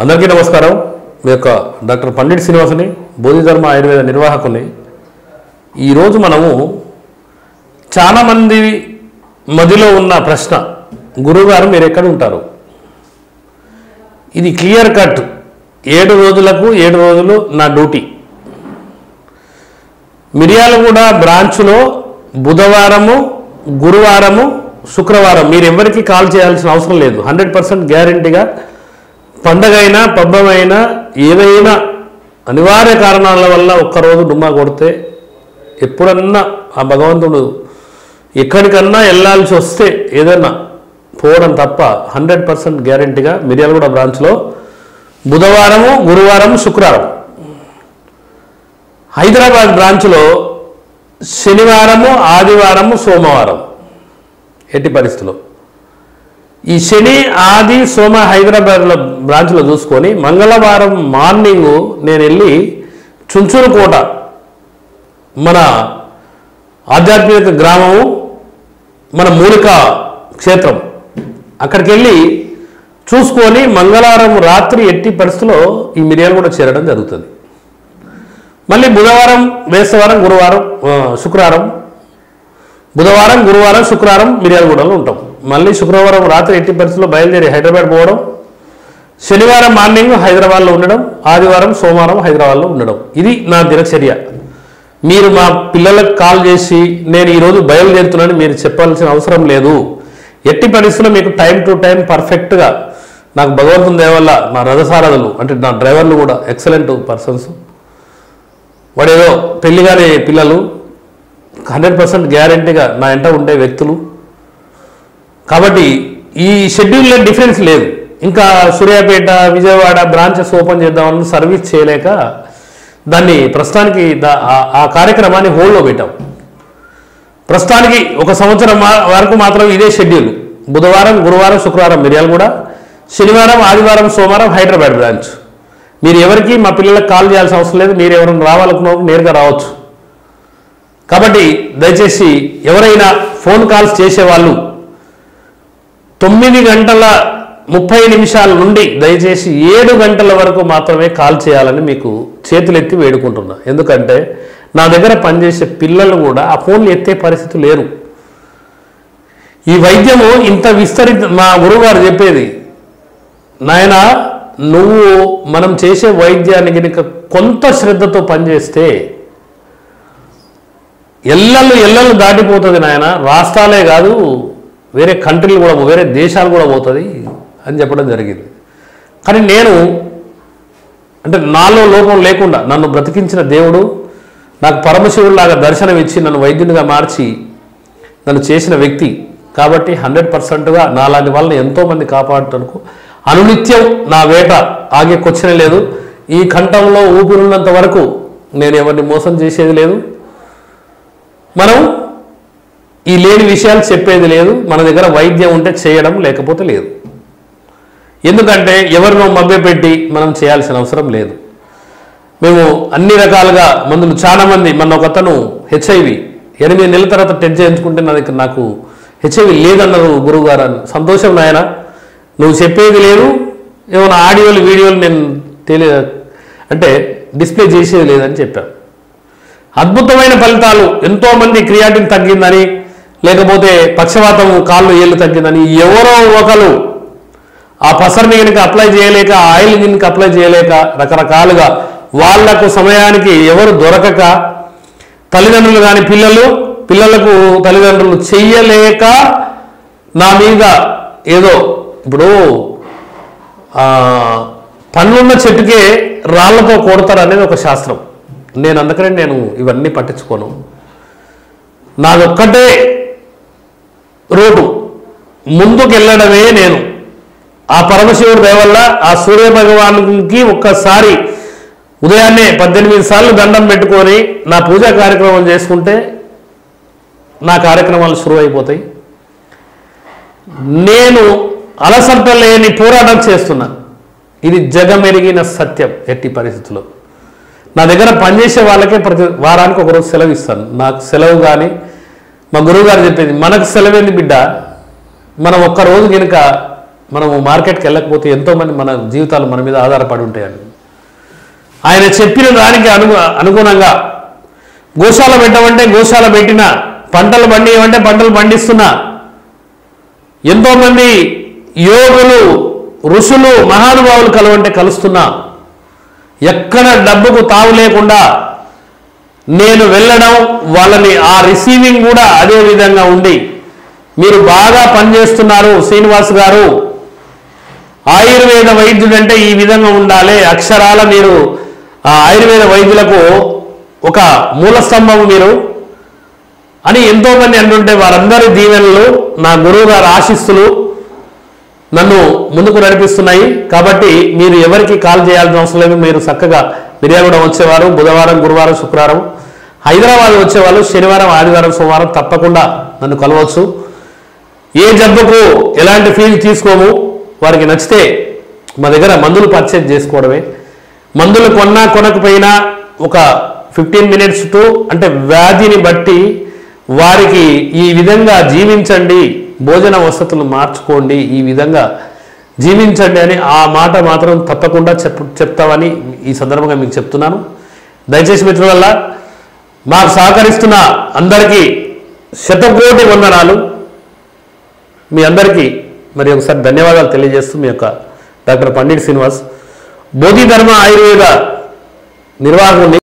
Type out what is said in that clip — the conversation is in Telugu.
అందరికీ నమస్కారం. మీ యొక్క డాక్టర్ పండిట్ శ్రీనివాసుని బోధిధర్మ ఆయుర్వేద నిర్వాహకుని. ఈరోజు మనము చాలామంది మదిలో ఉన్న ప్రశ్న. గురువుగారు మీరు ఎక్కడ ఉంటారు? ఇది క్లియర్ కట్. ఏడు రోజులకు ఏడు రోజులు నా డ్యూటీ. మిర్యాలగూడ బ్రాంచ్లో బుధవారము గురువారము శుక్రవారం. మీరు ఎవరికి కాల్ చేయాల్సిన అవసరం లేదు. హండ్రెడ్ పర్సెంట్ గ్యారంటీగా పండగైనా పబ్బమైనా ఏదైనా అనివార్య కారణాల వల్ల ఒక్కరోజు డుమ్మా కొడితే ఎప్పుడన్నా ఆ భగవంతుడు ఎక్కడికన్నా వెళ్ళాల్సి వస్తే ఏదైనా పోవడం తప్ప హండ్రెడ్ పర్సెంట్ గ్యారంటీగా మిర్యాలగూడ బ్రాంచ్లో బుధవారము గురువారం శుక్రవారం. హైదరాబాద్ బ్రాంచ్లో శనివారము ఆదివారము సోమవారం. ఎట్టి పరిస్థితుల్లో. ఈ శని ఆది సోమ హైదరాబాద్లో బ్రాంచ్లో చూసుకొని మంగళవారం మార్నింగ్ నేను వెళ్ళి చుంచురుకోట మన ఆధ్యాత్మిక గ్రామము మన మూలిక క్షేత్రం. అక్కడికి వెళ్ళి చూసుకొని మంగళవారం రాత్రి ఎట్టి పరిస్థితిలో ఈ మిరియాలు కూడా చేరడం జరుగుతుంది. మళ్ళీ బుధవారం వేసవారం గురువారం శుక్రవారం. బుధవారం గురువారం శుక్రవారం మిర్యాలగూడలో ఉంటాం. మళ్ళీ శుక్రవారం రాత్రి ఎట్టి పరిస్థితుల్లో బయలుదేరి హైదరాబాద్ పోవడం శనివారం మార్నింగ్ హైదరాబాద్లో ఉండడం ఆదివారం సోమవారం హైదరాబాద్లో ఉండడం. ఇది నా దినచర్య. మీరు మా పిల్లలకు కాల్ చేసి నేను ఈరోజు బయలుదేరుతున్నాను మీరు చెప్పాల్సిన అవసరం లేదు. ఎట్టి పరిస్థితుల్లో మీకు టైం టు టైం పర్ఫెక్ట్గా నాకు భగవంతుని దేవల్ల నా రథసారథులు అంటే నా డ్రైవర్లు కూడా ఎక్సలెంట్ పర్సన్స్. వాడేదో పెళ్ళి కాని పిల్లలు హండ్రెడ్ పర్సెంట్ గ్యారంటీగా నా ఎంట ఉండే వ్యక్తులు. కాబట్టి ఈ షెడ్యూల్లో డిఫరెన్స్ లేదు. ఇంకా సూర్యాపేట విజయవాడ బ్రాంచెస్ ఓపెన్ చేద్దామని సర్వీస్ చేయలేక దాన్ని ప్రస్తుతానికి ఆ- కార్యక్రమాన్ని హోల్డ్లో పెట్టాం. ప్రస్తుతానికి ఒక సంవత్సరం వరకు మాత్రం ఇదే షెడ్యూల్. బుధవారం గురువారం శుక్రవారం మిర్యాలగూడ శనివారం ఆదివారం సోమవారం హైదరాబాద్ బ్రాంచ్. మీరు ఎవరికి మా పిల్లలకు కాల్ చేయాల్సిన అవసరం లేదు మీరు ఎవరైనా రావాలనుకున్న నేరుగా రావచ్చు. కాబట్టి దయచేసి ఎవరైనా ఫోన్ కాల్స్ చేసేవాళ్ళు తొమ్మిది గంటల ముప్పై నిమిషాల నుండి దయచేసి ఏడు గంటల వరకు మాత్రమే కాల్ చేయాలని మీకు చేతులెత్తి వేడుకుంటున్నా. ఎందుకంటే నా దగ్గర పనిచేసే పిల్లలు కూడా ఆ ఫోన్లు ఎత్తే పరిస్థితి లేరు. ఈ వైద్యము ఇంత విస్తరిత మా గురువుగారు చెప్పేది నాయన నువ్వు మనం చేసే వైద్యాన్ని కనుక కొంత శ్రద్ధతో పనిచేస్తే ఎల్లలు ఎల్లలు దాటిపోతుంది నాయన. రాష్ట్రాలే కాదు వేరే కంట్రీలు కూడా వేరే దేశాలు కూడా పోతుంది అని చెప్పడం జరిగింది. కానీ నేను అంటే నాలో లోపం లేకుండా నన్ను బ్రతికించిన దేవుడు నాకు పరమశివుడిలాగా దర్శనం ఇచ్చి నన్ను వైద్యునిగా మార్చి నన్ను చేసిన వ్యక్తి కాబట్టి హండ్రెడ్ పర్సెంట్గా నాలాంటి వాళ్ళని ఎంతోమంది కాపాడటానికి అనునిత్యం నా వేట ఆగే లేదు. ఈ కంఠంలో ఊపిరున్నంత వరకు నేను ఎవరిని మోసం చేసేది లేదు. మనం ఈ లేని విషయాలు చెప్పేది లేదు. మన దగ్గర వైద్యం ఉంటే చేయడం లేకపోతే లేదు. ఎందుకంటే ఎవరినో మభ్యపెట్టి మనం చేయాల్సిన అవసరం లేదు. మేము అన్ని రకాలుగా మందులు చాలా మంది మన ఒక అతను హెచ్ఐవి ఎనిమిది నెలల తర్వాత టెస్ట్ చేయించుకుంటే నా దగ్గర నాకు హెచ్ఐవి లేదన్నారు గురువుగారు. అని సంతోషం నాయన. నువ్వు చెప్పేది లేదు ఏమైనా ఆడియోలు వీడియోలు నేను తెలియ అంటే డిస్ప్లే చేసేది లేదని చెప్పాను అద్భుతమైన ఫలితాలు ఎంతోమంది క్రియాటిన్ తగ్గిందని లేకపోతే పక్షవాతం కాళ్ళు ఏళ్ళు తగ్గిందని ఎవరో ఒకరు ఆ పసర్ని కనుక అప్లై చేయలేక ఆయిల్ కనుక అప్లై చేయలేక రకరకాలుగా వాళ్ళకు సమయానికి ఎవరు దొరకక తల్లిదండ్రులు కాని పిల్లలు పిల్లలకు తల్లిదండ్రులు చెయ్యలేక నా మీద ఏదో ఇప్పుడు పనులున్న పండ్లున్న చెట్టుకే రాళ్ళతో కొడతారు అనేది ఒక శాస్త్రం. నేను అందుకనే నేను ఇవన్నీ పట్టించుకోను. నాదొక్కటే రోడ్డు. ముందుకు వెళ్ళడమే నేను. ఆ పరమశివుడి దయ వల్ల ఆ సూర్య భగవానుకి ఒక్కసారి ఉదయాన్నే పద్దెనిమిది సార్లు దండం పెట్టుకొని నా పూజా కార్యక్రమం చేసుకుంటే నా కార్యక్రమాలు శురువు అయిపోతాయి నేను అలసట లేని పోరాటం చేస్తున్నా ఇది జగమెరిగిన సత్యం ఎట్టి పరిస్థితుల్లో. నా దగ్గర పనిచేసే వాళ్ళకే ప్రతి వారానికి ఒకరోజు సెలవు ఇస్తాను. నాకు సెలవు కానీ మా గురువుగారు చెప్పేది మనకు సెలవేంది బిడ్డ? మనం ఒక్క రోజు కనుక మనం మార్కెట్కి వెళ్ళకపోతే ఎంతోమంది మన జీవితాలు మన మీద ఆధారపడి ఉంటాయండి ఆయన చెప్పిన దానికి అను అనుగుణంగా గోశాల పెట్టమంటే గోశాల పెట్టిన పంటలు పండియమంటే పంటలు పండిస్తున్నా. ఎంతోమంది యోగులు ఋషులు మహానుభావులు కలవంటే కలుస్తున్నా. ఎక్కడ డబ్బుకు తావు లేకుండా నేను వెళ్ళడం వాళ్ళని ఆ రిసీవింగ్ కూడా అదే విధంగా ఉండి. మీరు బాగా పనిచేస్తున్నారు శ్రీనివాస్ గారు. ఆయుర్వేద వైద్యుడంటే ఈ విధంగా ఉండాలి. అక్షరాల మీరు ఆ ఆయుర్వేద వైద్యులకు ఒక మూల స్తంభం మీరు. అని ఎంతోమంది అంటుంటే వారందరి దీవెనలు నా గురువు గారి ఆశిస్తులు నన్ను ముందుకు నడిపిస్తున్నాయి. కాబట్టి మీరు ఎవరికి కాల్ చేయాల్సిన అవసరం లేదు. మీరు చక్కగా మిర్యాలగూడెం వచ్చేవారు. బుధవారం గురువారం శుక్రవారం. హైదరాబాద్ వచ్చేవాళ్ళు. శనివారం ఆదివారం సోమవారం తప్పకుండా నన్ను కలవచ్చు. ఏ జబ్బుకు ఎలాంటి ఫీజు తీసుకోము? వారికి నచ్చితే మా దగ్గర మందులు పర్చేజ్ చేసుకోవడమే. మందులు కొన్నా కొనకపోయినా ఒక ఫిఫ్టీన్ మినిట్స్ టు అంటే వ్యాధిని బట్టి వారికి ఈ విధంగా జీవించండి. భోజన వసతులు మార్చుకోండి ఈ విధంగా జీవించండి అని ఆ మాట మాత్రం తప్పకుండా చెప్ చెప్తామని ఈ సందర్భంగా మీకు చెప్తున్నాను. దయచేసి మిత్రులల్లా మాకు సహకరిస్తున్న అందరికీ శతకోటి వందనాలు. మీ అందరికీ మరి ఒకసారి ధన్యవాదాలు తెలియజేస్తూ మీ యొక్క డాక్టర్ పండిట్ శ్రీనివాస్. బోధి ధర్మ ఆయుర్వేద నిర్వాహకుని